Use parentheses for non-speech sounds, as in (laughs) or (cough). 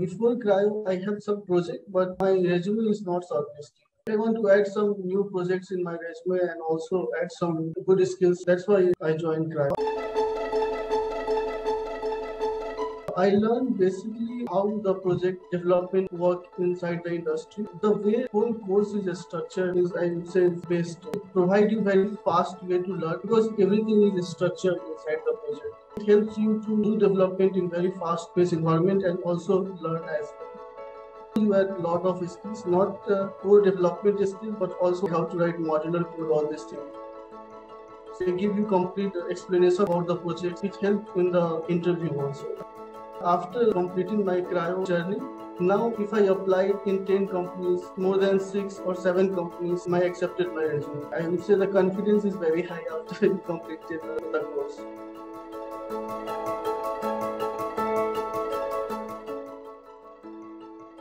Before Crio, I have some project, but my resume is not shortlisted. I want to add some new projects in my resume and also add some good skills. That's why I joined Crio. I learned basically how the project development work inside the industry. The way whole course is structured is I would say best. It provide you very fast way to learn because everything is structured inside the It helps you to do development in very fast paced environment and also learn as well. You add a lot of skills, not uh, core development skills, but also how to write modular code, all these things. They give you complete explanation about the project. It helped in the interview also. After completing my Crio journey, now if I apply in 10 companies, more than 6 or 7 companies my accepted my resume. I would say the confidence is very high after (laughs) I completed the course. Música